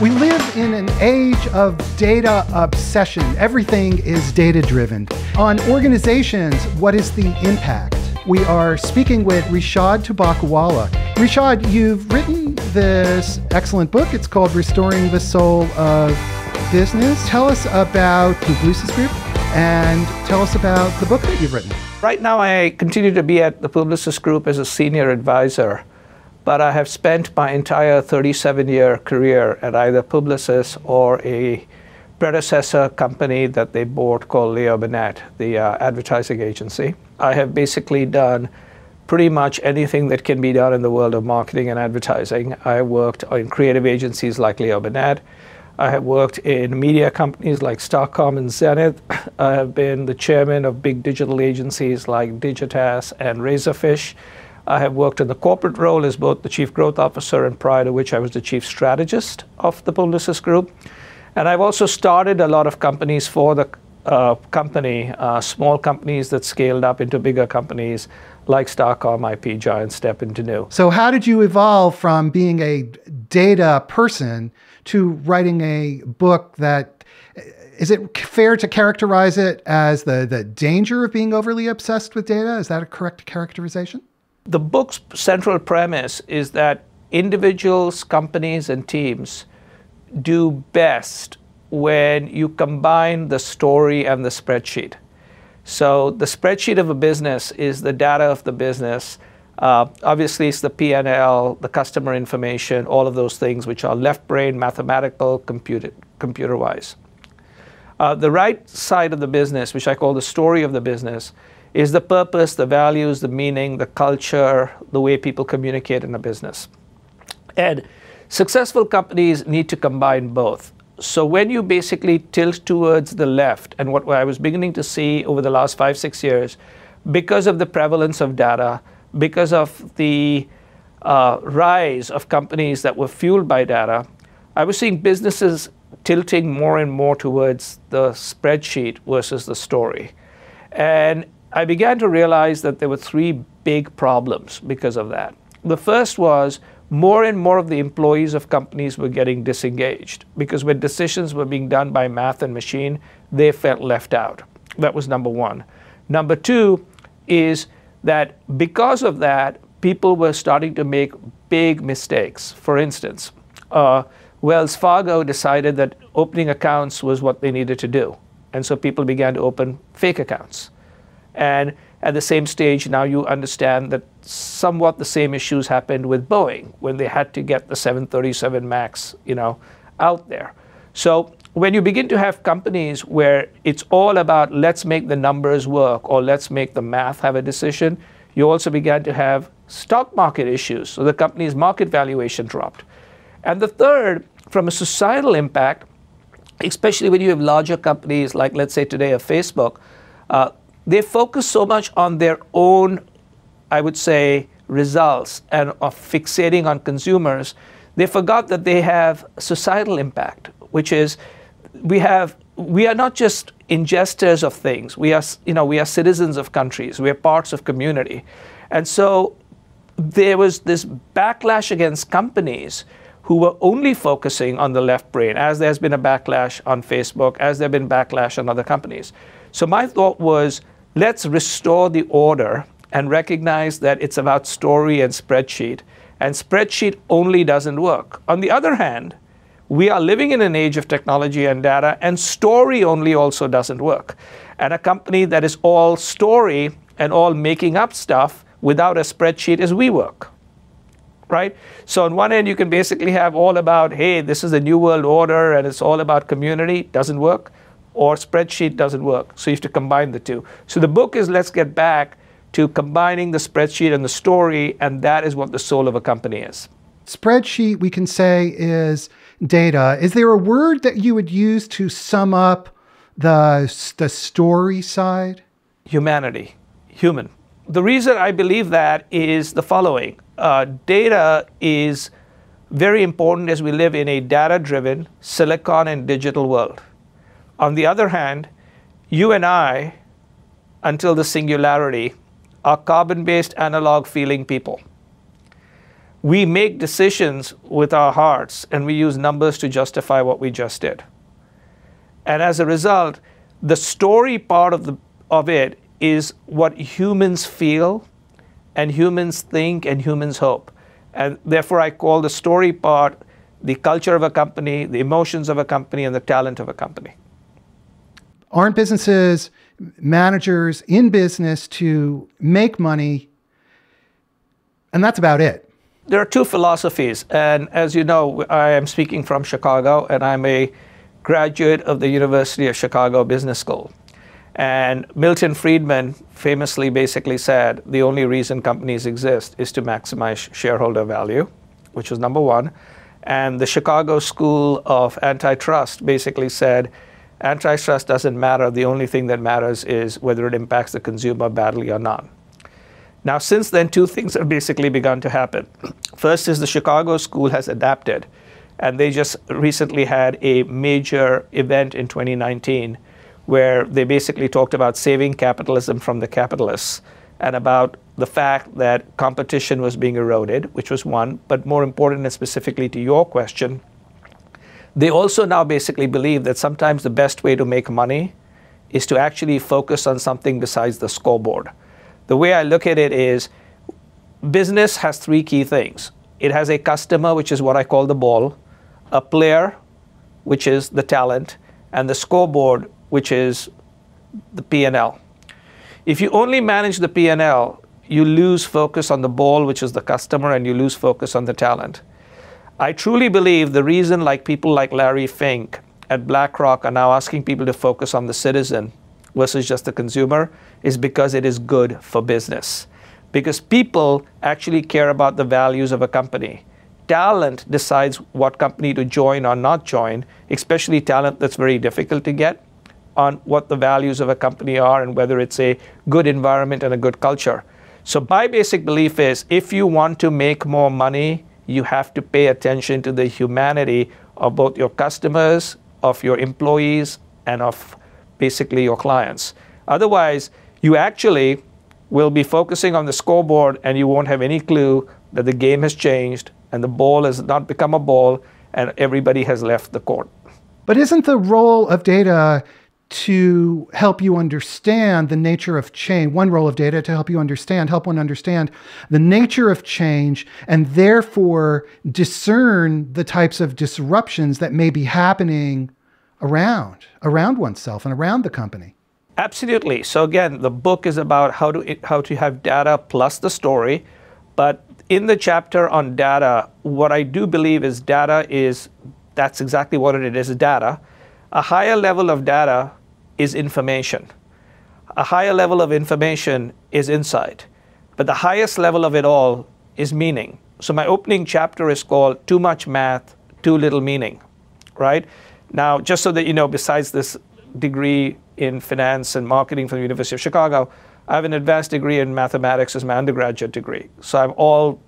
We live in an age of data obsession. Everything is data driven. On organizations, what is the impact? We are speaking with Rishad Tobaccowala. Rishad, you've written this excellent book. It's called Restoring the Soul of Business. Tell us about the Publicis Group and tell us about the book that you've written. Right now, I continue to be at the Publicis Group as a senior advisor but I have spent my entire 37 year career at either Publicis or a predecessor company that they bought called Leo Burnett, the uh, advertising agency. I have basically done pretty much anything that can be done in the world of marketing and advertising. I worked in creative agencies like Leo Burnett. I have worked in media companies like Starcom and Zenith. I have been the chairman of big digital agencies like Digitas and Razorfish. I have worked in the corporate role as both the chief growth officer and prior to which I was the chief strategist of the Publicis Group. And I've also started a lot of companies for the uh, company, uh, small companies that scaled up into bigger companies like Starcom, IP, Giant Step into New. So, how did you evolve from being a data person to writing a book that is it fair to characterize it as the, the danger of being overly obsessed with data? Is that a correct characterization? The book's central premise is that individuals, companies, and teams do best when you combine the story and the spreadsheet. So the spreadsheet of a business is the data of the business. Uh, obviously, it's the P&L, the customer information, all of those things which are left brain, mathematical, computer, computer-wise. Uh, the right side of the business, which I call the story of the business, is the purpose, the values, the meaning, the culture, the way people communicate in a business. And successful companies need to combine both. So when you basically tilt towards the left, and what I was beginning to see over the last five, six years, because of the prevalence of data, because of the uh, rise of companies that were fueled by data, I was seeing businesses tilting more and more towards the spreadsheet versus the story. And I began to realize that there were three big problems because of that. The first was more and more of the employees of companies were getting disengaged because when decisions were being done by math and machine, they felt left out. That was number one. Number two is that because of that, people were starting to make big mistakes. For instance, uh, Wells Fargo decided that opening accounts was what they needed to do. And so people began to open fake accounts. And at the same stage, now you understand that somewhat the same issues happened with Boeing when they had to get the 737 MAX, you know, out there. So when you begin to have companies where it's all about let's make the numbers work or let's make the math have a decision, you also began to have stock market issues. So the company's market valuation dropped. And the third, from a societal impact, especially when you have larger companies like, let's say today, a Facebook, uh, they focus so much on their own, I would say, results and of fixating on consumers, they forgot that they have societal impact, which is we have we are not just ingesters of things. We are you know we are citizens of countries. We are parts of community, and so there was this backlash against companies who were only focusing on the left brain, as there's been a backlash on Facebook, as there has been backlash on other companies. So my thought was let's restore the order and recognize that it's about story and spreadsheet. And spreadsheet only doesn't work. On the other hand, we are living in an age of technology and data, and story only also doesn't work. And a company that is all story and all making up stuff without a spreadsheet is WeWork. Right? So, on one end, you can basically have all about, hey, this is the new world order and it's all about community, doesn't work or spreadsheet doesn't work. So you have to combine the two. So the book is Let's Get Back to combining the spreadsheet and the story, and that is what the soul of a company is. Spreadsheet, we can say, is data. Is there a word that you would use to sum up the, the story side? Humanity, human. The reason I believe that is the following uh, data is very important as we live in a data driven silicon and digital world. On the other hand, you and I, until the singularity, are carbon based analog feeling people. we make decisions with our hearts and we use numbers to justify what we just did. And as a result, the story part of, the, of it is what humans feel and humans think and humans hope. And therefore, I call the story part the culture of a company, the emotions of a company, and the talent of a company. Aren't businesses, managers in business to make money? And that's about it. There are two philosophies. And as you know, I am speaking from Chicago, and I'm a graduate of the University of Chicago Business School. And Milton Friedman famously basically said the only reason companies exist is to maximize shareholder value, which was number one. And the Chicago School of Antitrust basically said antitrust doesn't matter. The only thing that matters is whether it impacts the consumer badly or not. Now, since then, two things have basically begun to happen. First is the Chicago School has adapted, and they just recently had a major event in 2019 where they basically talked about saving capitalism from the capitalists and about the fact that competition was being eroded, which was one, but more important and specifically to your question, they also now basically believe that sometimes the best way to make money is to actually focus on something besides the scoreboard. The way I look at it is business has three key things it has a customer, which is what I call the ball, a player, which is the talent, and the scoreboard, which is the P&L. If you only manage the P&L, you lose focus on the ball, which is the customer, and you lose focus on the talent. I truly believe the reason like people like Larry Fink at BlackRock are now asking people to focus on the citizen versus just the consumer is because it is good for business. Because people actually care about the values of a company talent decides what company to join or not join, especially talent that's very difficult to get, on what the values of a company are and whether it's a good environment and a good culture. So, my basic belief is if you want to make more money, you have to pay attention to the humanity of both your customers, of your employees, and of basically your clients. Otherwise, you actually will be focusing on the scoreboard and you won't have any clue that the game has changed and the ball has not become a ball and everybody has left the court. But isn't the role of data to help you understand the nature of change, one role of data to help you understand, help one understand the nature of change, and therefore discern the types of disruptions that may be happening around, around oneself and around the company? Absolutely. So again, the book is about how to how to have data plus the story, but in the chapter on data, what I do believe is data is that's exactly what it is data. A higher level of data is information. A higher level of information is insight. But the highest level of it all is meaning. So my opening chapter is called Too Much Math, Too Little Meaning, right? Now, just so that you know, besides this degree in finance and marketing from the University of Chicago, I have an advanced degree in mathematics as my undergraduate degree. So I'm all,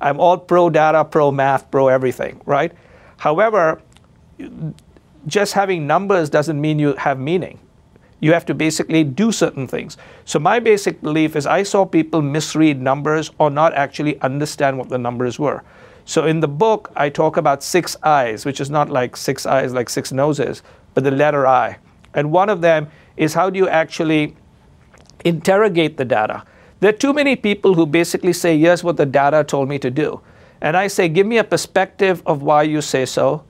I'm all pro data, pro math, pro everything, right? However, just having numbers doesn't mean you have meaning. You have to basically do certain things. So my basic belief is I saw people misread numbers or not actually understand what the numbers were. So in the book, I talk about six eyes, which is not like six eyes like six noses, but the letter I. And one of them is how do you actually interrogate the data. There are too many people who basically say, here's what the data told me to do. And I say, give me a perspective of why you say so.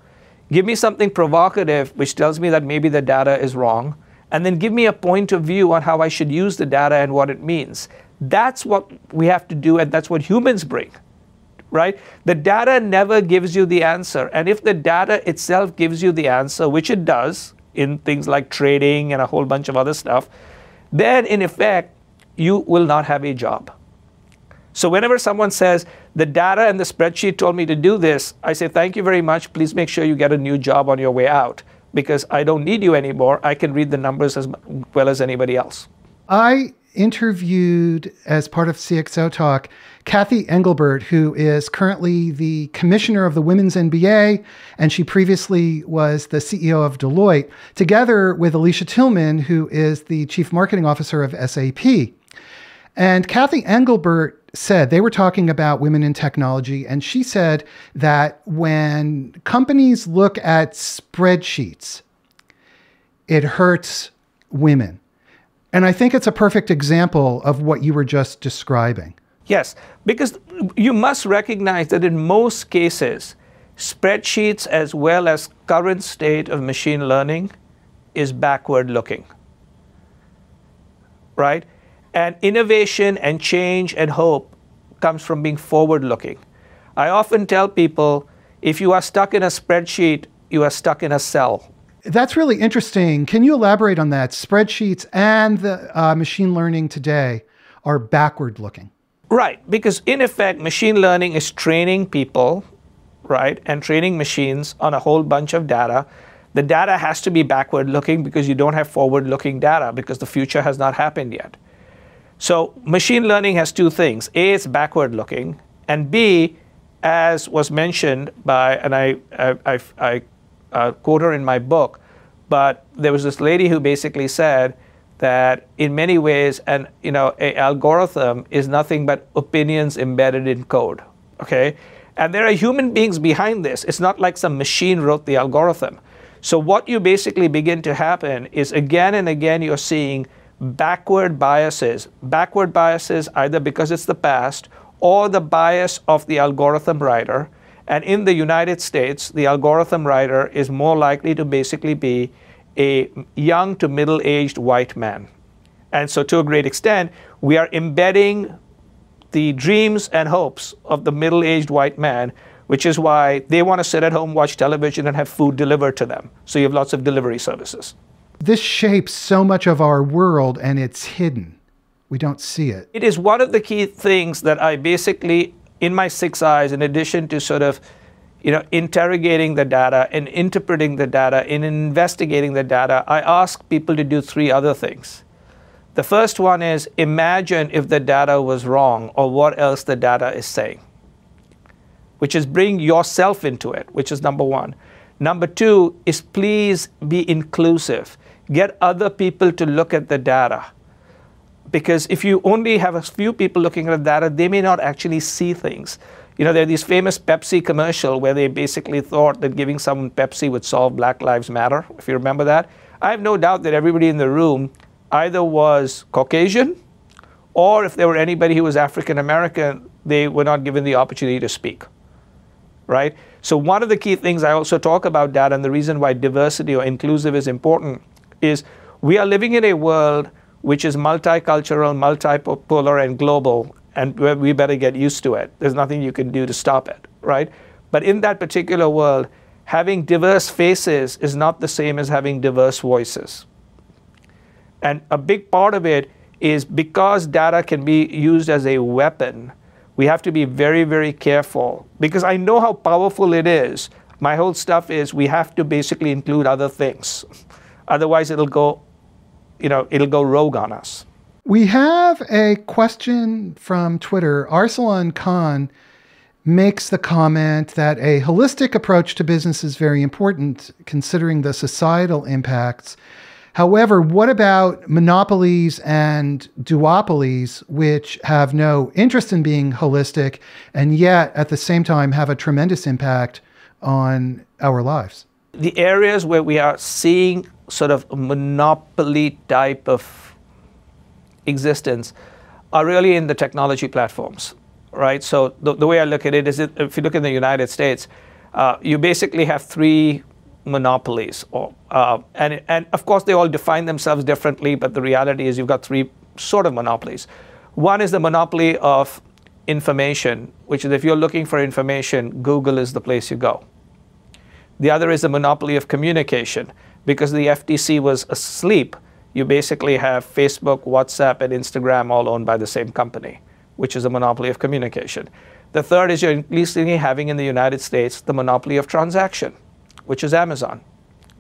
Give me something provocative which tells me that maybe the data is wrong. And then give me a point of view on how I should use the data and what it means. That's what we have to do, and that's what humans bring, right? The data never gives you the answer. And if the data itself gives you the answer, which it does in things like trading and a whole bunch of other stuff, then in effect, you will not have a job. So whenever someone says, the data and the spreadsheet told me to do this, I say, thank you very much. Please make sure you get a new job on your way out because I don't need you anymore. I can read the numbers as well as anybody else. I interviewed as part of CXO Talk Cathy Engelbert, who is currently the commissioner of the Women's NBA, and she previously was the CEO of Deloitte, together with Alicia Tillman, who is the chief marketing officer of SAP. And Cathy Engelbert said they were talking about women in technology, and she said that when companies look at spreadsheets, it hurts women. And I think it's a perfect example of what you were just describing. Yes, because you must recognize that in most cases, spreadsheets as well as current state of machine learning is backward looking. Right? And innovation and change and hope comes from being forward looking. I often tell people if you are stuck in a spreadsheet, you are stuck in a cell. That's really interesting. Can you elaborate on that? Spreadsheets and the uh, machine learning today are backward looking. Right, because in effect, machine learning is training people, right, and training machines on a whole bunch of data. The data has to be backward looking because you don't have forward looking data because the future has not happened yet. So, machine learning has two things A, it's backward looking, and B, as was mentioned by, and I, I, I, I uh, quote her in my book, but there was this lady who basically said that in many ways, an you know, a algorithm is nothing but opinions embedded in code. Okay, and there are human beings behind this. It's not like some machine wrote the algorithm. So what you basically begin to happen is again and again you're seeing backward biases. Backward biases either because it's the past or the bias of the algorithm writer. And in the United States, the algorithm writer is more likely to basically be a young to middle aged white man. And so, to a great extent, we are embedding the dreams and hopes of the middle aged white man, which is why they want to sit at home, watch television, and have food delivered to them. So, you have lots of delivery services. This shapes so much of our world and it's hidden. We don't see it. It is one of the key things that I basically, in my six eyes, in addition to sort of you know, interrogating the data and interpreting the data and investigating the data, I ask people to do three other things. The first one is imagine if the data was wrong or what else the data is saying, which is bring yourself into it, which is number one. Number two is please be inclusive. Get other people to look at the data. Because if you only have a few people looking at the data, they may not actually see things. You know, there are these famous Pepsi commercial where they basically thought that giving someone Pepsi would solve Black Lives Matter, if you remember that. I have no doubt that everybody in the room either was Caucasian or if there were anybody who was African American, they were not given the opportunity to speak. Right? So one of the key things I also talk about data and the reason why diversity or inclusive is important is we are living in a world which is multicultural, multipolar, and global, and we better get used to it. There's nothing you can do to stop it, right? But in that particular world, having diverse faces is not the same as having diverse voices. And a big part of it is because data can be used as a weapon, we have to be very, very careful because I know how powerful it is. My whole stuff is we have to basically include other things. Otherwise, it'll go, you know, it'll go rogue on us. We have a question from Twitter. Arsalan Khan makes the comment that a holistic approach to business is very important considering the societal impacts. However, what about monopolies and duopolies, which have no interest in being holistic and yet at the same time have a tremendous impact on our lives? The areas where we are seeing sort of monopoly type of existence are really in the technology platforms, right? So the, the way I look at it is, if you look in the United States, uh, you basically have three monopolies, or, uh, and and of course they all define themselves differently. But the reality is, you've got three sort of monopolies. One is the monopoly of information, which is if you're looking for information, Google is the place you go. The other is the monopoly of communication because the FTC was asleep, you basically have Facebook, WhatsApp, and Instagram all owned by the same company, which is a monopoly of communication. The third is you're increasingly having in the United States the monopoly of transaction, which is Amazon,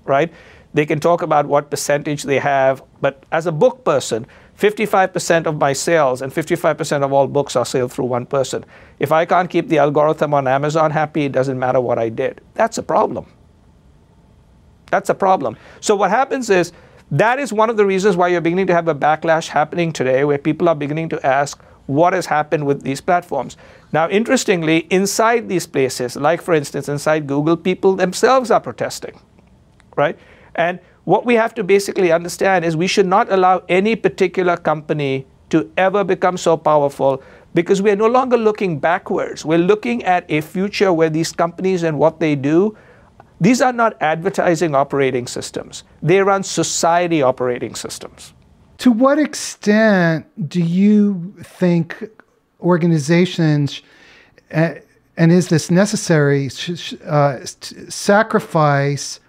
right? They can talk about what percentage they have, but as a book person, 55% of my sales and 55% of all books are sold through one person. If I can't keep the algorithm on Amazon happy, it doesn't matter what I did. That's a problem. That's a problem. So what happens is That is one of the reasons why you're beginning to have a backlash happening today, where people are beginning to ask what has happened with these platforms. Now, interestingly, inside these places, like for instance, inside Google, people themselves are protesting, right? And what we have to basically understand is we should not allow any particular company to ever become so powerful because we are no longer looking backwards. We're looking at a future where these companies and what they do, these are not advertising operating systems. They run society operating systems. To what extent do you think organizations, uh, and is this necessary, uh, sacrifice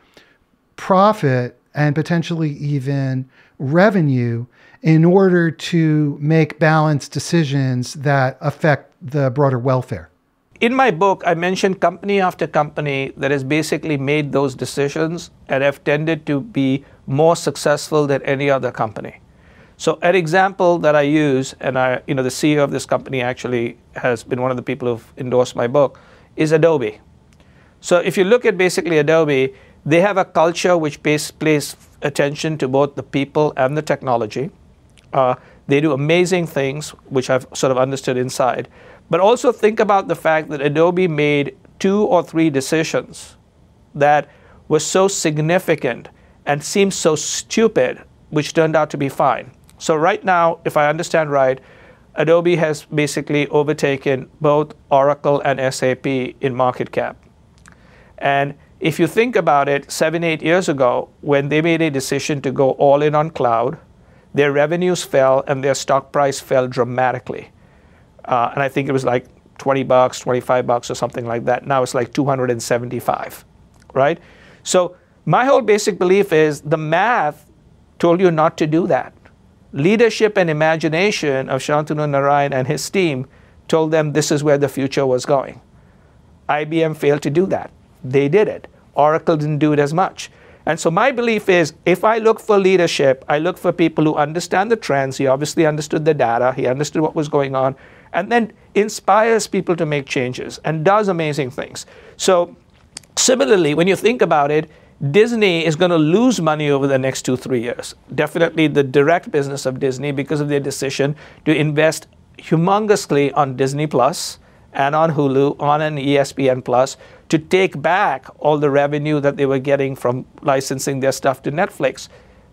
profit and potentially even revenue in order to make balanced decisions that affect the broader welfare? In my book, I mentioned company after company that has basically made those decisions and have tended to be more successful than any other company. So, an example that I use, and I, you know, the CEO of this company actually has been one of the people who've endorsed my book, is Adobe. So, if you look at basically Adobe, they have a culture which pays, pays attention to both the people and the technology. Uh, they do amazing things, which I've sort of understood inside. But also think about the fact that Adobe made two or three decisions that were so significant and seemed so stupid, which turned out to be fine. So, right now, if I understand right, Adobe has basically overtaken both Oracle and SAP in market cap. And if you think about it, seven, eight years ago, when they made a decision to go all in on cloud, their revenues fell and their stock price fell dramatically. Uh, and I think it was like 20 bucks, 25 bucks, or something like that. Now it's like 275, right? So my whole basic belief is the math told you not to do that. Leadership and imagination of Shantanu Narayan and his team told them this is where the future was going. IBM failed to do that. They did it. Oracle didn't do it as much. And so my belief is if I look for leadership, I look for people who understand the trends. He obviously understood the data, he understood what was going on, and then inspires people to make changes and does amazing things. So similarly, when you think about it, Disney is going to lose money over the next two, three years. Definitely the direct business of Disney because of their decision to invest humongously on Disney Plus and on Hulu, on an ESPN Plus, to take back all the revenue that they were getting from licensing their stuff to Netflix.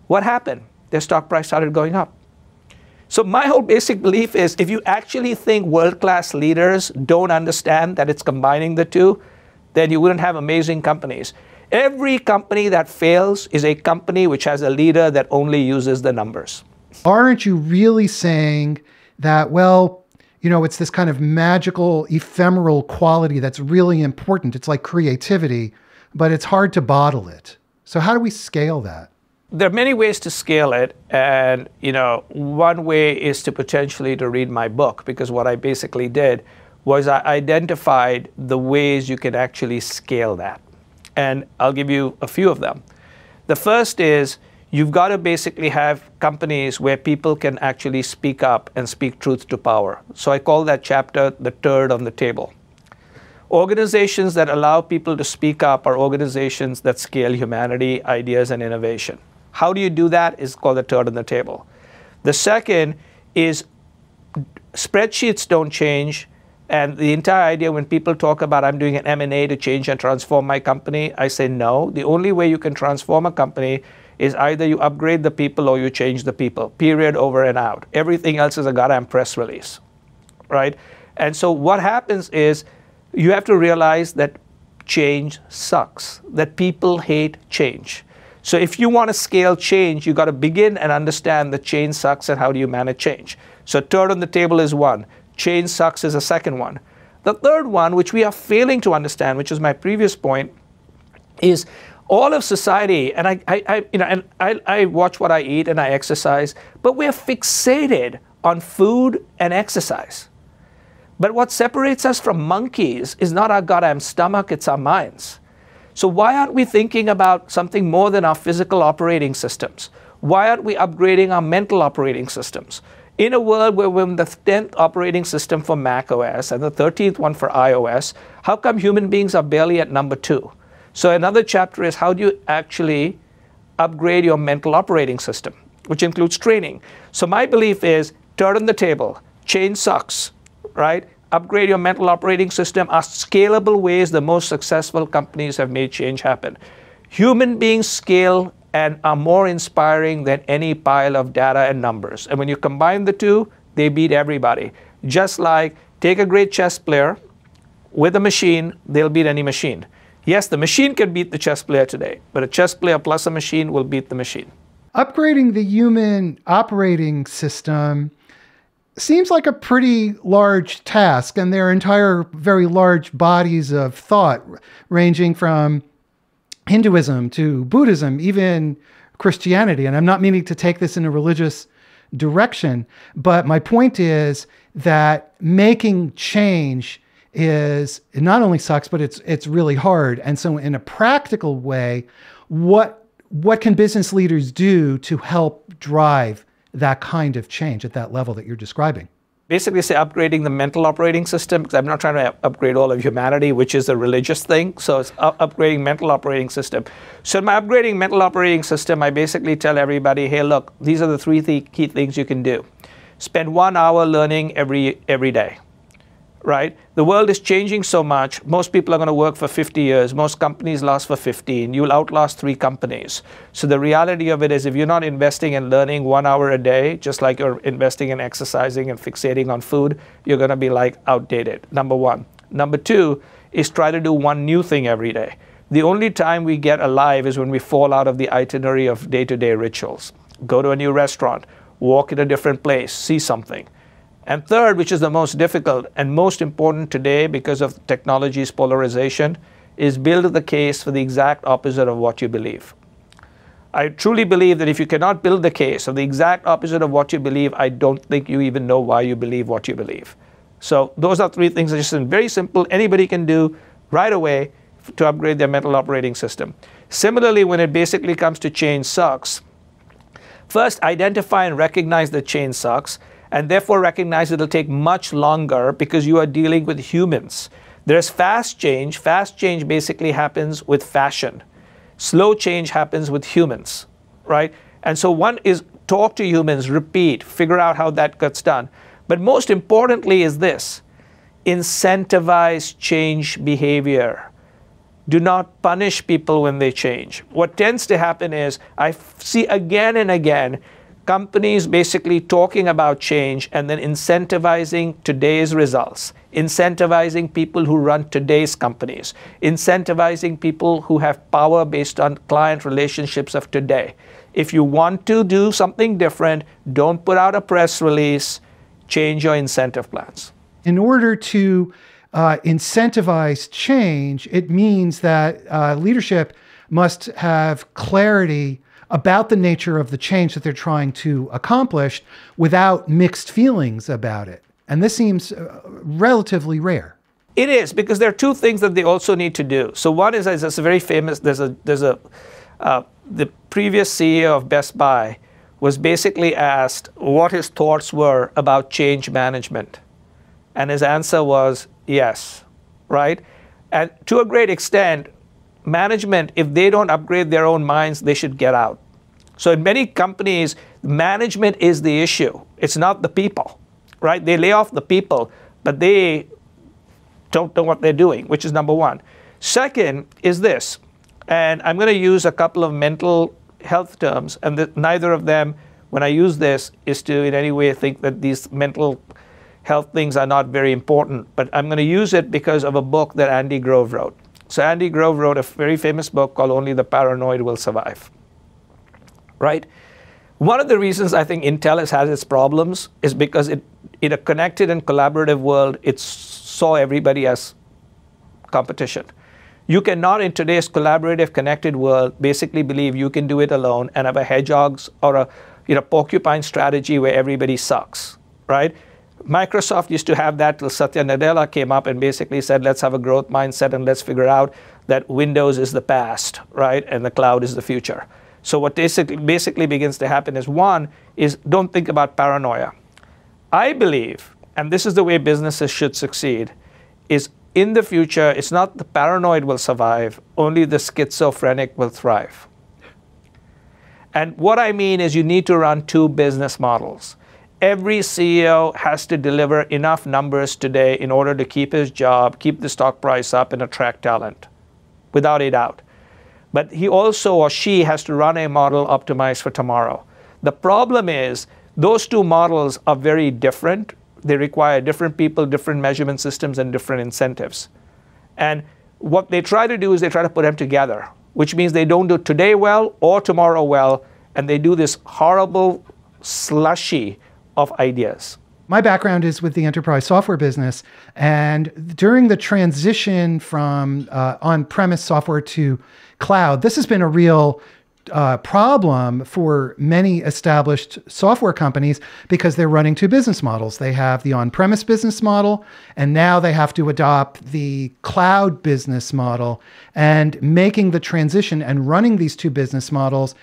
What happened? Their stock price started going up. So, my whole basic belief is if you actually think world class leaders don't understand that it's combining the two, then you wouldn't have amazing companies. Every company that fails is a company which has a leader that only uses the numbers. Aren't you really saying that, well, you know, it's this kind of magical, ephemeral quality that's really important. It's like creativity, but it's hard to bottle it. So, how do we scale that? There are many ways to scale it, and you know, one way is to potentially to read my book because what I basically did was I identified the ways you can actually scale that, and I'll give you a few of them. The first is you've got to basically have companies where people can actually speak up and speak truth to power. So I call that chapter the turd on the table. Organizations that allow people to speak up are organizations that scale humanity, ideas, and innovation. How do you do that is called the turd on the table. The second is spreadsheets don't change, and the entire idea when people talk about I'm doing an M&A to change and transform my company, I say no. The only way you can transform a company is either you upgrade the people or you change the people, period, over and out. Everything else is a goddamn press release, right? And so what happens is you have to realize that change sucks, that people hate change. So if you want to scale change, you've got to begin and understand that change sucks and how do you manage change. So turd on the table is one. Change sucks is a second one. The third one, which we are failing to understand, which is my previous point, is all of society, and I, I, I you know, and I, I watch what I eat and I exercise, but we're fixated on food and exercise. But what separates us from monkeys is not our goddamn stomach, it's our minds. So why aren't we thinking about something more than our physical operating systems? Why aren't we upgrading our mental operating systems? In a world where we're in the 10th operating system for Mac OS and the 13th one for iOS, how come human beings are barely at number two? So another chapter is how do you actually upgrade your mental operating system, which includes training. So my belief is turn the table, change sucks, right? Upgrade your mental operating system are scalable ways the most successful companies have made change happen. Human beings scale and are more inspiring than any pile of data and numbers. And when you combine the two, they beat everybody. Just like take a great chess player with a machine, they'll beat any machine. Yes, the machine can beat the chess player today, but a chess player plus a machine will beat the machine. Upgrading the human operating system seems like a pretty large task, and there are entire, very large bodies of thought ranging from Hinduism to Buddhism, even Christianity. And I'm not meaning to take this in a religious direction, but my point is that making change is it not only sucks, but it's it's really hard. And so in a practical way, what what can business leaders do to help drive that kind of change at that level that you're describing? basically say upgrading the mental operating system because I'm not trying to upgrade all of humanity, which is a religious thing. So it's upgrading mental operating system. So in my upgrading mental operating system, I basically tell everybody, hey, look, these are the three th- key things you can do. Spend one hour learning every every day right? The world is changing so much. Most people are going to work for 50 years. Most companies last for 15. You'll outlast three companies. So the reality of it is if you're not investing in learning one hour a day, just like you're investing in exercising and fixating on food, you're going to be like outdated. Number one. Number two is try to do one new thing every day. The only time we get alive is when we fall out of the itinerary of day to day rituals. Go to a new restaurant, walk in a different place, see something and third, which is the most difficult and most important today because of technology's polarization, is build the case for the exact opposite of what you believe. I truly believe that if you cannot build the case of the exact opposite of what you believe, I don't think you even know why you believe what you believe. So those are three things that are just very simple. Anybody can do right away to upgrade their mental operating system. Similarly, when it basically comes to change sucks, first identify and recognize that change sucks and therefore recognize it'll take much longer because you are dealing with humans. There's fast change. Fast change basically happens with fashion. Slow change happens with humans, right? And so one is talk to humans, repeat, figure out how that gets done. But most importantly is this incentivize change behavior. Do not punish people when they change. What tends to happen is I see again and again companies basically talking about change and then incentivizing today's results, incentivizing people who run today's companies, incentivizing people who have power based on client relationships of today. If you want to do something different, don't put out a press release, change your incentive plans. In order to uh, incentivize change, it means that uh, leadership must have clarity about the nature of the change that they're trying to accomplish without mixed feelings about it. And this seems uh, relatively rare. It is because there are two things that they also need to do. So one is, is a very famous. There's a there's a uh, the previous CEO of Best Buy was basically asked what his thoughts were about change management, and his answer was yes, right? And to a great extent, management, if they don't upgrade their own minds, they should get out. So in many companies, management is the issue. It's not the people, right? They lay off the people, but they don't know what they're doing, which is number one. Second is this, and I'm going to use a couple of mental health terms, and the, neither of them, when I use this, is to in any way think that these mental health things are not very important, but I'm going to use it because of a book that Andy Grove wrote. So Andy Grove wrote a very famous book called Only the Paranoid Will Survive. Right? One of the reasons I think Intel has had its problems is because it, in a connected and collaborative world, it saw everybody as competition. You cannot, in today's collaborative, connected world, basically believe you can do it alone and have a hedgehogs or a you know, porcupine strategy where everybody sucks, right? Microsoft used to have that till Satya Nadella came up and basically said, let's have a growth mindset and let's figure out that Windows is the past, right? And the cloud is the future. So what basically, basically begins to happen is one is don't think about paranoia. I believe, and this is the way businesses should succeed, is in the future, it's not the paranoid will survive, only the schizophrenic will thrive. And what I mean is you need to run two business models. Every CEO has to deliver enough numbers today in order to keep his job, keep the stock price up, and attract talent, without a doubt. But he also or she has to run a model optimized for tomorrow. The problem is those two models are very different. They require different people, different measurement systems, and different incentives. And what they try to do is they try to put them together, which means they don't do today well or tomorrow well, and they do this horrible slushy of ideas. My background is with the enterprise software business, and during the transition from uh, on premise software to cloud, this has been a real uh, problem for many established software companies because they're running two business models. They have the on premise business model, and now they have to adopt the cloud business model. And making the transition and running these two business models,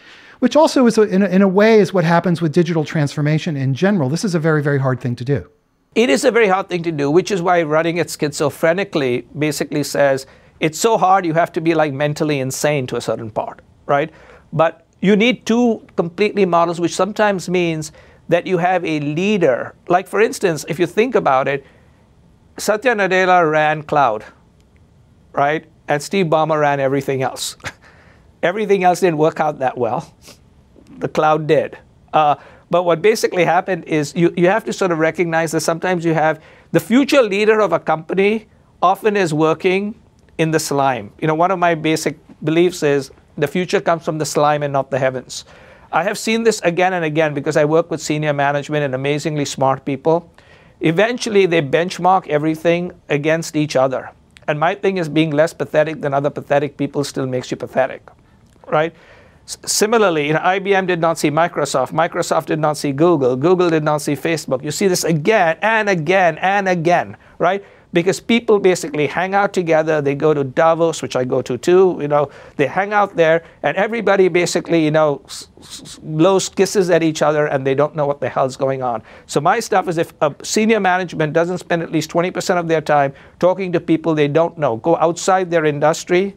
which also is, a, in, a, in a way, is what happens with digital transformation in general. This is a very, very hard thing to do. It is a very hard thing to do, which is why running it schizophrenically basically says it's so hard you have to be like mentally insane to a certain part, right? But you need two completely models, which sometimes means that you have a leader. Like, for instance, if you think about it, Satya Nadella ran cloud, right? And Steve Ballmer ran everything else. everything else didn't work out that well. The cloud did. Uh, but what basically happened is you, you have to sort of recognize that sometimes you have the future leader of a company often is working in the slime. You know, one of my basic beliefs is the future comes from the slime and not the heavens. I have seen this again and again because I work with senior management and amazingly smart people. Eventually, they benchmark everything against each other. And my thing is being less pathetic than other pathetic people still makes you pathetic, right? S- similarly, you know, IBM did not see Microsoft. Microsoft did not see Google. Google did not see Facebook. You see this again and again and again, right? because people basically hang out together. They go to Davos, which I go to too. You know, they hang out there, and everybody basically, you know, blows kisses at each other, and they don't know what the hell's going on. So my stuff is if a senior management doesn't spend at least 20% of their time talking to people they don't know, go outside their industry,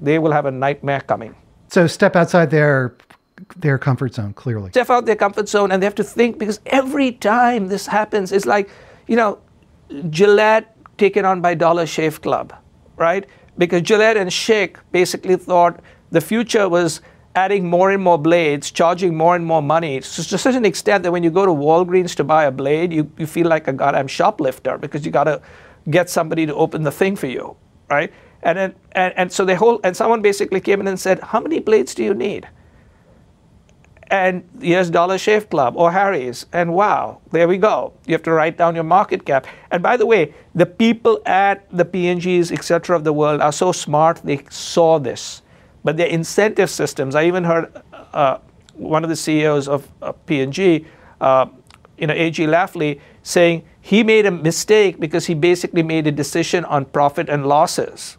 they will have a nightmare coming. So step outside their their comfort zone. Clearly, step out their comfort zone, and they have to think because every time this happens, it's like, you know Gillette taken on by Dollar Shave Club, right? Because Gillette and Schick basically thought the future was adding more and more blades, charging more and more money to such an extent that when you go to Walgreens to buy a blade, you, you feel like a goddamn shoplifter because you got to get somebody to open the thing for you, right? And, then, and, and so they whole, and someone basically came in and said, how many blades do you need? and here's Dollar Shave Club or Harry's, and wow, there we go. You have to write down your market cap. And by the way, the people at the P&Gs, etc., of the world are so smart, they saw this. But their incentive systems, I even heard uh, one of the CEOs of uh, P&G, uh, you know, A.G. Lafley, saying he made a mistake because he basically made a decision on profit and losses,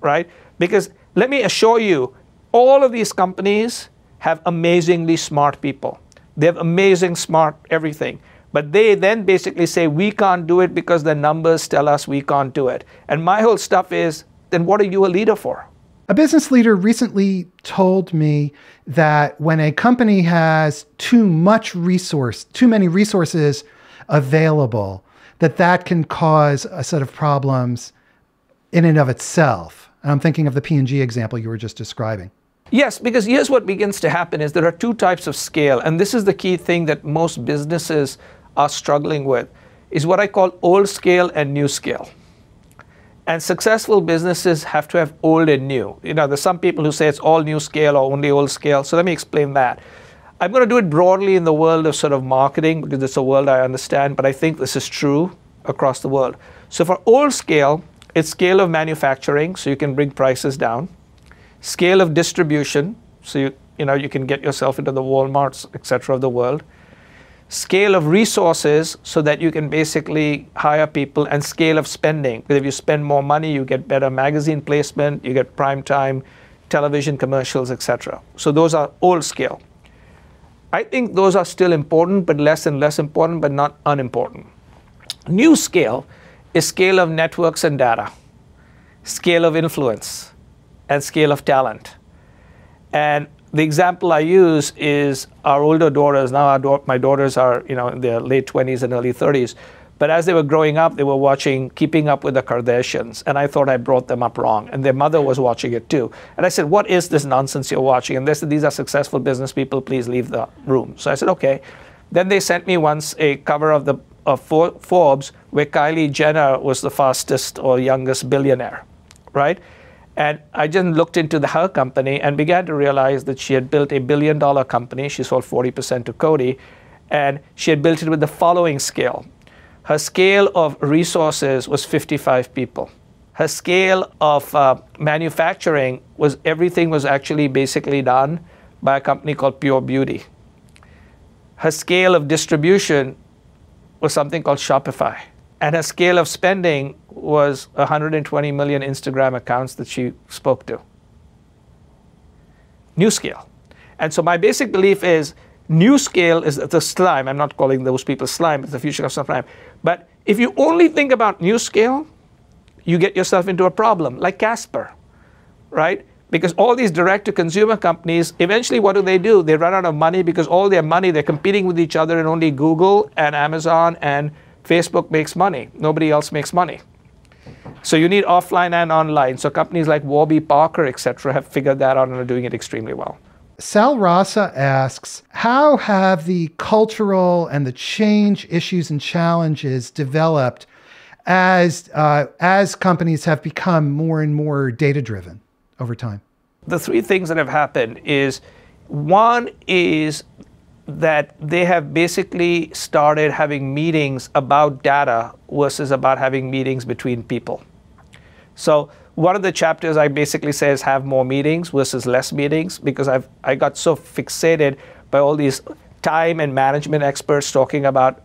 right? Because let me assure you, all of these companies have amazingly smart people. They have amazing smart everything. But they then basically say, we can't do it because the numbers tell us we can't do it. And my whole stuff is, then what are you a leader for? A business leader recently told me that when a company has too much resource, too many resources available, that that can cause a set of problems in and of itself. I'm thinking of the P&G example you were just describing. Yes, because here's what begins to happen is there are two types of scale, and this is the key thing that most businesses are struggling with, is what I call old scale and new scale. And successful businesses have to have old and new. You know, there's some people who say it's all new scale or only old scale. So let me explain that. I'm going to do it broadly in the world of sort of marketing because it's a world I understand, but I think this is true across the world. So for old scale, it's scale of manufacturing, so you can bring prices down scale of distribution, so you, you know you can get yourself into the Walmarts, etc. of the world. Scale of resources, so that you can basically hire people, and scale of spending. Because if you spend more money, you get better magazine placement, you get prime time, television commercials, etc. So those are old scale. I think those are still important, but less and less important, but not unimportant. New scale is scale of networks and data, scale of influence, and scale of talent. And the example I use is our older daughters. Now da- my daughters are, you know, in their late 20s and early 30s. But as they were growing up, they were watching Keeping Up with the Kardashians, and I thought I brought them up wrong. And their mother was watching it too. And I said, "What is this nonsense you're watching?" And they said, "These are successful business people. Please leave the room." So I said, "Okay." Then they sent me once a cover of the of Forbes where Kylie Jenner was the fastest or youngest billionaire, right? And I just looked into the, her company and began to realize that she had built a billion dollar company. She sold 40% to Coty. And she had built it with the following scale her scale of resources was 55 people. Her scale of uh, manufacturing was everything was actually basically done by a company called Pure Beauty. Her scale of distribution was something called Shopify. And her scale of spending was 120 million Instagram accounts that she spoke to. New scale. And so my basic belief is new scale is the slime. I'm not calling those people slime, it's the future of slime. But if you only think about new scale, you get yourself into a problem, like Casper, right? Because all these direct to consumer companies, eventually what do they do? They run out of money because all their money, they're competing with each other, and only Google and Amazon and Facebook makes money. Nobody else makes money. So you need offline and online. So companies like Warby Parker, et cetera, have figured that out and are doing it extremely well. Sal Rasa asks, how have the cultural and the change issues and challenges developed as uh, as companies have become more and more data driven over time? The three things that have happened is one is that they have basically started having meetings about data versus about having meetings between people. So one of the chapters I basically says have more meetings versus less meetings because I've I got so fixated by all these time and management experts talking about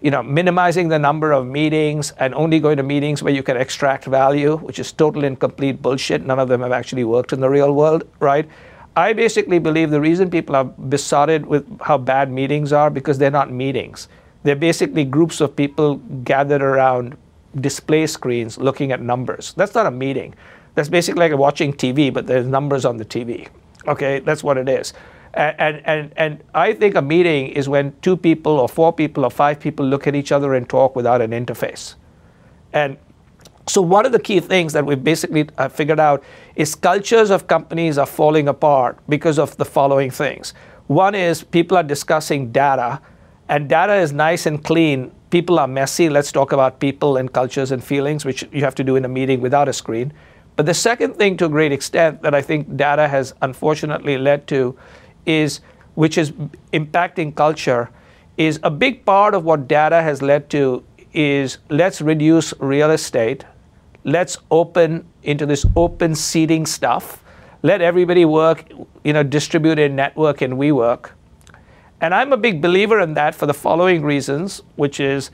you know minimizing the number of meetings and only going to meetings where you can extract value, which is total and complete bullshit. None of them have actually worked in the real world, right? I basically believe the reason people are besotted with how bad meetings are because they're not meetings. They're basically groups of people gathered around display screens looking at numbers. That's not a meeting. That's basically like watching TV, but there's numbers on the TV. Okay, that's what it is. And, and, and I think a meeting is when two people or four people or five people look at each other and talk without an interface. And so one of the key things that we've basically uh, figured out is cultures of companies are falling apart because of the following things. One is people are discussing data, and data is nice and clean people are messy. Let's talk about people and cultures and feelings, which you have to do in a meeting without a screen. But the second thing, to a great extent, that I think data has unfortunately led to is, which is impacting culture, is a big part of what data has led to is let's reduce real estate, let's open into this open seating stuff, let everybody work, you know, distributed network and WeWork and I'm a big believer in that for the following reasons, which is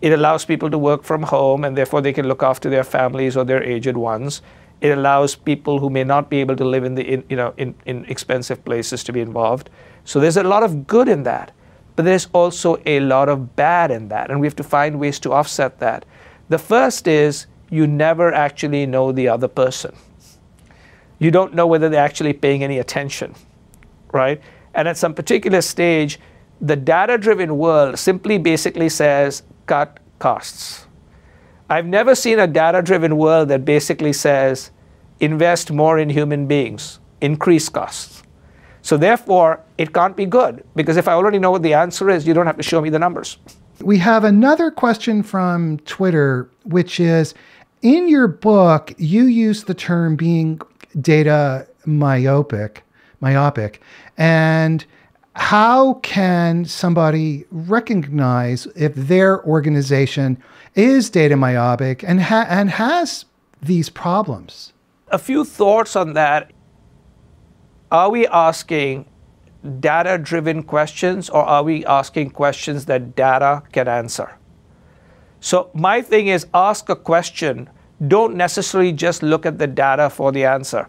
it allows people to work from home and therefore they can look after their families or their aged ones. It allows people who may not be able to live in the in, you know in, in expensive places to be involved. So there's a lot of good in that. But there's also a lot of bad in that, and we have to find ways to offset that. The first is you never actually know the other person. You don't know whether they're actually paying any attention, right? And at some particular stage, the data driven world simply basically says cut costs. I've never seen a data driven world that basically says invest more in human beings, increase costs. So therefore, it can't be good because if I already know what the answer is, you don't have to show me the numbers. We have another question from Twitter, which is in your book, you use the term being data myopic myopic. And how can somebody recognize if their organization is data myopic and, ha- and has these problems? A few thoughts on that. Are we asking data driven questions or are we asking questions that data can answer? So, my thing is ask a question. Don't necessarily just look at the data for the answer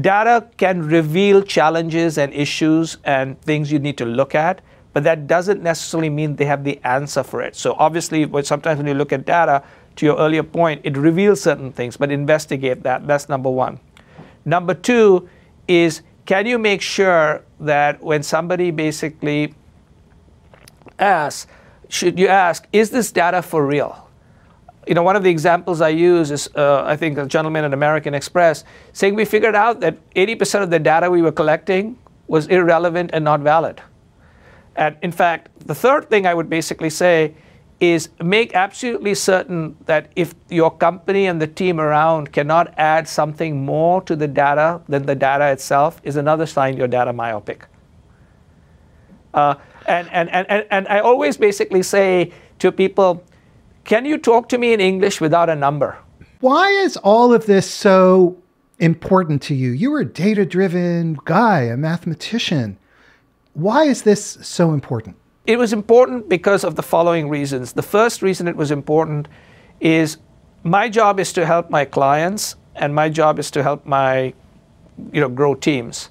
data can reveal challenges and issues and things you need to look at, but that doesn't necessarily mean they have the answer for it. So obviously, sometimes when you look at data, to your earlier point, it reveals certain things, but investigate that. That's number one. Number two is can you make sure that when somebody basically asks, should you ask, is this data for real? You know, one of the examples I use is, uh, I think, a gentleman at American Express saying we figured out that 80% of the data we were collecting was irrelevant and not valid. And in fact, the third thing I would basically say is make absolutely certain that if your company and the team around cannot add something more to the data than the data itself is another sign you're data myopic. Uh, and, and, and, and I always basically say to people, can you talk to me in English without a number? Why is all of this so important to you? You are a data driven guy, a mathematician. Why is this so important? It was important because of the following reasons. The first reason it was important is my job is to help my clients and my job is to help my you know grow teams.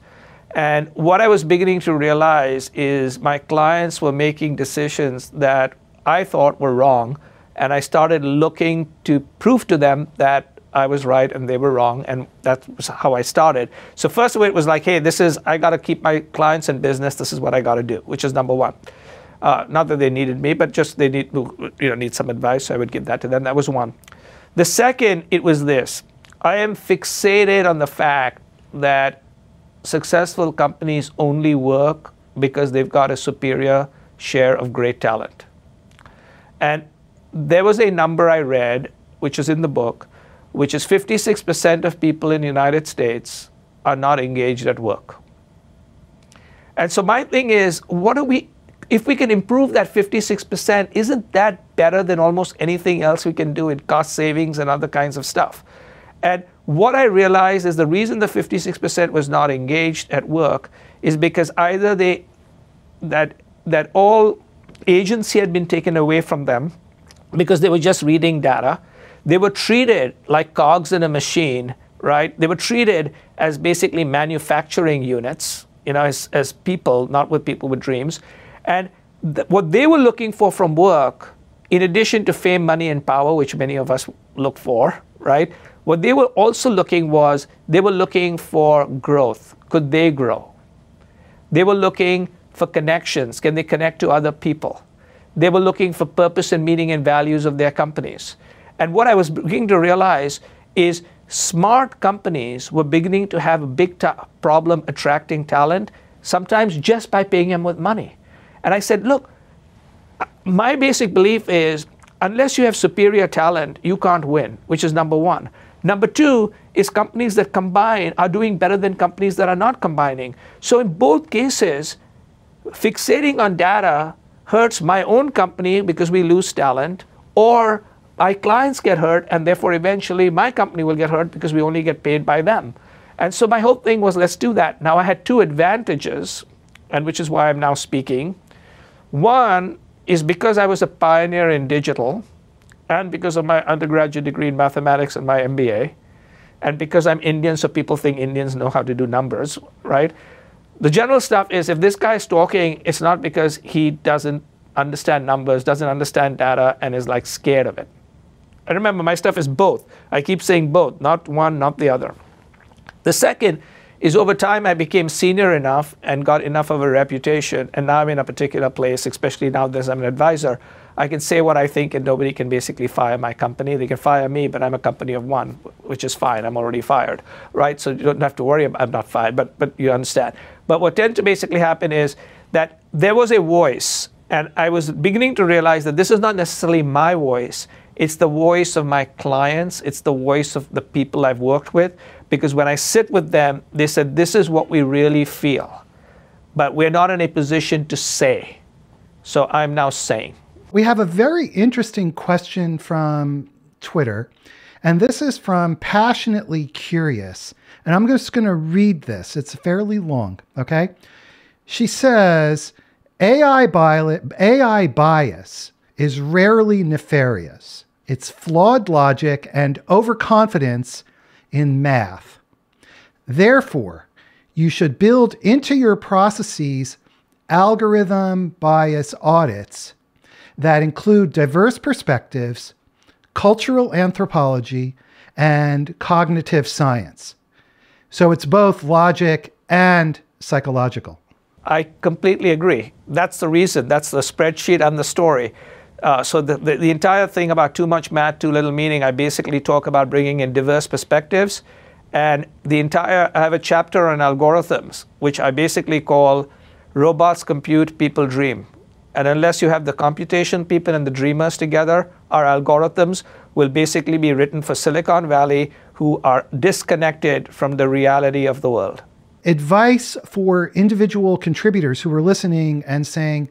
And what I was beginning to realize is my clients were making decisions that I thought were wrong and I started looking to prove to them that I was right and they were wrong, and that's how I started. So first of all, it was like, hey, this is I got to keep my clients in business. This is what I got to do, which is number one. Uh, not that they needed me, but just they need you know need some advice. So I would give that to them. That was one. The second, it was this. I am fixated on the fact that successful companies only work because they've got a superior share of great talent. And there was a number I read, which is in the book, which is 56% of people in the United States are not engaged at work. And so my thing is, what do we, if we can improve that 56%, isn't that better than almost anything else we can do in cost savings and other kinds of stuff? And what I realized is the reason the 56% was not engaged at work is because either they, that, that all agency had been taken away from them because they were just reading data. They were treated like cogs in a machine, right? They were treated as basically manufacturing units, you know, as, as people, not with people with dreams. And th- what they were looking for from work, in addition to fame, money, and power, which many of us look for, right? What they were also looking was they were looking for growth. Could they grow? They were looking for connections. Can they connect to other people? They were looking for purpose and meaning and values of their companies. And what I was beginning to realize is smart companies were beginning to have a big problem attracting talent, sometimes just by paying them with money. And I said, look, my basic belief is unless you have superior talent, you can't win, which is number one. Number two is companies that combine are doing better than companies that are not combining. So in both cases, fixating on data hurts my own company because we lose talent, or my clients get hurt, and therefore eventually my company will get hurt because we only get paid by them. And so my whole thing was let's do that. Now I had two advantages, and which is why I'm now speaking. One is because I was a pioneer in digital, and because of my undergraduate degree in mathematics and my MBA, and because I'm Indian, so people think Indians know how to do numbers, right? The general stuff is if this guy is talking, it's not because he doesn't understand numbers, doesn't understand data, and is like scared of it. And remember, my stuff is both. I keep saying both, not one, not the other. The second is over time I became senior enough and got enough of a reputation, and now I'm in a particular place, especially now that I'm an advisor. I can say what I think, and nobody can basically fire my company. They can fire me, but I'm a company of one, which is fine. I'm already fired, right? So you don't have to worry. I'm not fired, but but you understand. But what tends to basically happen is that there was a voice, and I was beginning to realize that this is not necessarily my voice. It's the voice of my clients. It's the voice of the people I've worked with. Because when I sit with them, they said, This is what we really feel. But we're not in a position to say. So I'm now saying. We have a very interesting question from Twitter. And this is from Passionately Curious. And I'm just going to read this. It's fairly long, okay? She says AI, AI bias is rarely nefarious. It's flawed logic and overconfidence in math. Therefore, you should build into your processes algorithm bias audits that include diverse perspectives, cultural anthropology, and cognitive science. So it's both logic and psychological. I completely agree. That's the reason. That's the spreadsheet and the story. Uh, so the, the, the, entire thing about too much math, too little meaning, I basically talk about bringing in diverse perspectives. And the entire, I have a chapter on algorithms, which I basically call robots compute, people dream. And unless you have the computation people and the dreamers together, our algorithms will basically be written for Silicon Valley who are disconnected from the reality of the world. Advice for individual contributors who are listening and saying,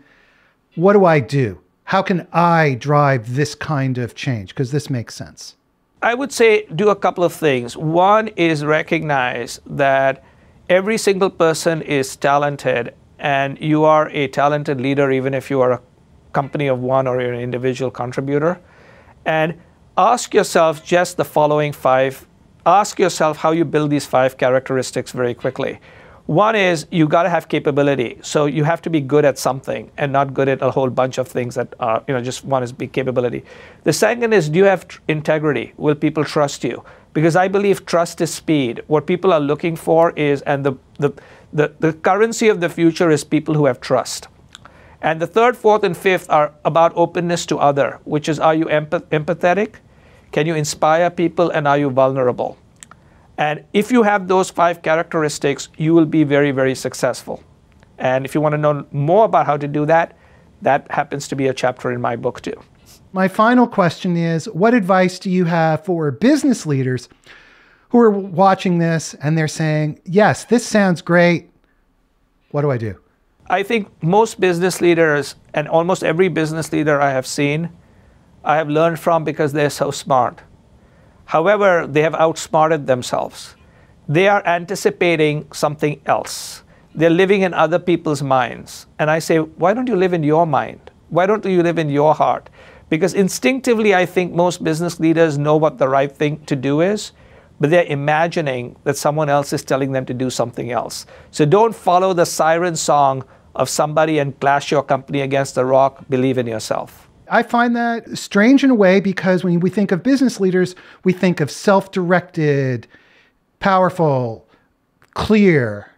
What do I do? How can I drive this kind of change? Because this makes sense. I would say do a couple of things. One is recognize that every single person is talented and you are a talented leader even if you are a company of one or you're an individual contributor. And ask yourself just the following five. Ask yourself how you build these five characteristics very quickly. One is you got to have capability. So you have to be good at something and not good at a whole bunch of things that are, you know, just one is big capability. The second is do you have integrity? Will people trust you? Because I believe trust is speed. What people are looking for is, and the, the, the, the currency of the future is people who have trust. And the third, fourth, and fifth are about openness to other, which is are you empath- empathetic? Can you inspire people? And are you vulnerable? And if you have those five characteristics, you will be very, very successful. And if you want to know more about how to do that, that happens to be a chapter in my book too. My final question is What advice do you have for business leaders who are watching this and they're saying, yes, this sounds great. What do I do? I think most business leaders and almost every business leader I have seen, I have learned from because they're so smart. However, they have outsmarted themselves. They are anticipating something else. They're living in other people's minds. And I say, why don't you live in your mind? Why don't you live in your heart? Because instinctively, I think most business leaders know what the right thing to do is but they're imagining that someone else is telling them to do something else. So don't follow the siren song of somebody and clash your company against the rock. Believe in yourself. I find that strange in a way because when we think of business leaders, we think of self directed, powerful, clear.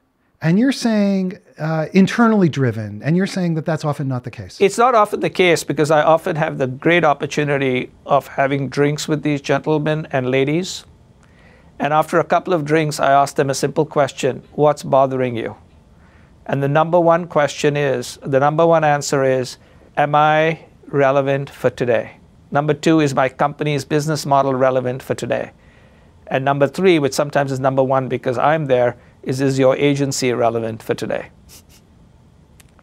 And you're saying uh, internally driven, and you're saying that that's often not the case. It's not often the case because I often have the great opportunity of having drinks with these gentlemen and ladies and after a couple of drinks, I asked them a simple question What's bothering you? And the number one question is the number one answer is Am I relevant for today? Number two is my company's business model relevant for today? And number three, which sometimes is number one because I'm there, is is your agency relevant for today?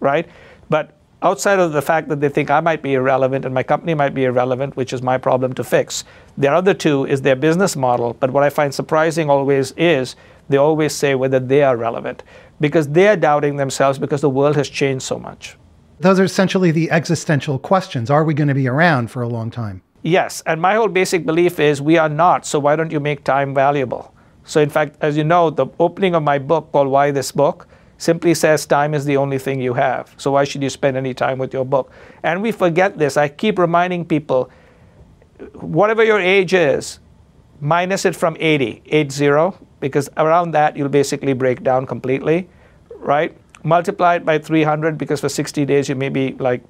right? But outside of the fact that they think I might be irrelevant and my company might be irrelevant, which is my problem to fix. The other two is their business model. But what I find surprising always is they always say whether they are relevant because they're doubting themselves because the world has changed so much. Those are essentially the existential questions. Are we going to be around for a long time? Yes. And my whole basic belief is we are not. So why don't you make time valuable? So, in fact, as you know, the opening of my book called Why This Book simply says time is the only thing you have. So why should you spend any time with your book? And we forget this. I keep reminding people whatever your age is, minus it from 80, 80, because around that you'll basically break down completely, right? Multiply it by 300 because for 60 days you may be like,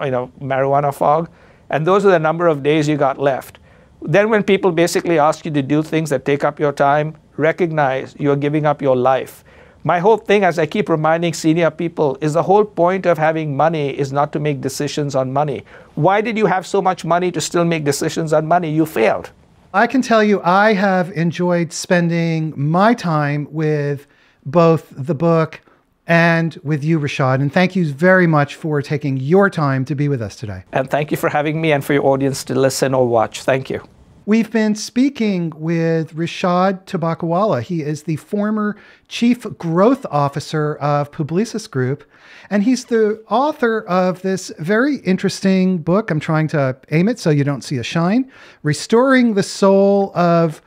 you know, marijuana fog. And those are the number of days you got left. Then when people basically ask you to do things that take up your time, recognize you're giving up your life my whole thing, as I keep reminding senior people, is the whole point of having money is not to make decisions on money. Why did you have so much money to still make decisions on money? You failed. I can tell you, I have enjoyed spending my time with both the book and with you, Rishad. And thank you very much for taking your time to be with us today. And thank you for having me and for your audience to listen or watch. Thank you. We've been speaking with Rishad Tobaccowala. He is the former Chief Growth Officer of Publicis Group, and he's the author of this very interesting book. I'm trying to aim it so you don't see a shine Restoring the Soul of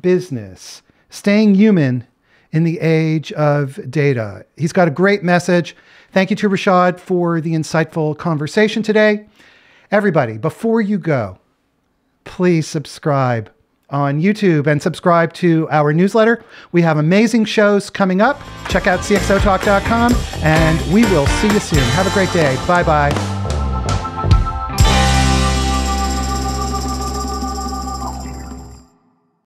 Business, Staying Human in the Age of Data. He's got a great message. Thank you to Rishad for the insightful conversation today. Everybody, before you go, please subscribe on YouTube and subscribe to our newsletter. We have amazing shows coming up. Check out cxotalk.com and we will see you soon. Have a great day. Bye bye.